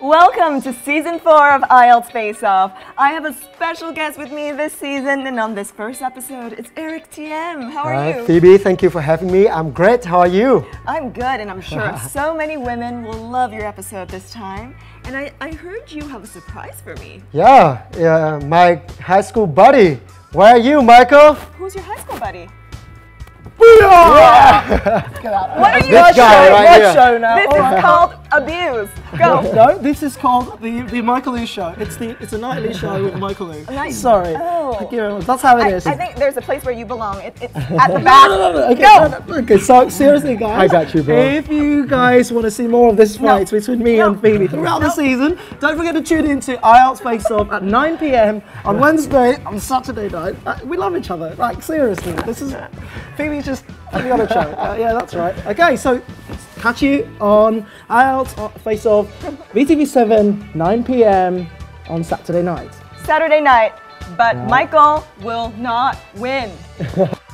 Welcome to season four of IELTS Face Off. I have a special guest with me this season, and on this first episode, it's Eric TM. How are you? Hi, you? Phoebe, thank you for having me. I'm great. How are you? I'm good, and I'm sure so many women will love your episode this time. And I, I heard you have a surprise for me. Yeah, yeah, my high school buddy. Where are you, Michael? Who's your high school buddy? Yeah. What are you This guy showing? right What here. show now? This All is right. called abuse. Go. No, this is called the the Michael Lưu show. It's the it's a nightly show with Michael Lưu. Night- Sorry. Oh. Thank you. That's how it I, is. I think there's a place where you belong. It, it's at the back. No, no, no, no. Okay, Go. no, no, okay, so seriously, guys. I got you, bro. If you guys want to see more of this fight between me No. and Phoebe throughout the season, don't forget to tune in to IELTS Face Off at 9 p.m. on Wednesday, on Saturday night. Uh, we love each other. Like, seriously. This is. Phoebe's just putting on a show. Uh, yeah, that's right. Okay, so catch you on IELTS Face Off, VTV7, 9 p.m. on Saturday night. Saturday night, but Michael will not win.